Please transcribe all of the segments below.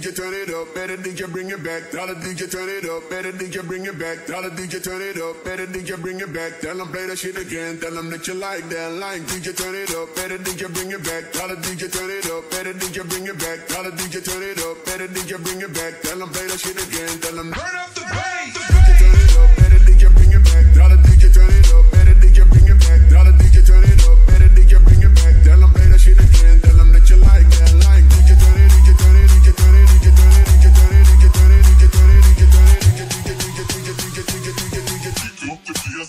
DJ turn it up, better DJ bring it back. Tell the DJ turn it up, better DJ bring it back. Tell the DJ turn it up, better DJ bring it back. Tell them play that shit again, tell them that you like that line. DJ turn it up, better DJ bring it back. Tell the DJ turn it up, better DJ bring it back. Tell the DJ turn it up, better DJ bring it back. Tell them play that shit again, tell them Turn up the bass.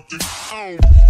Oh. oh.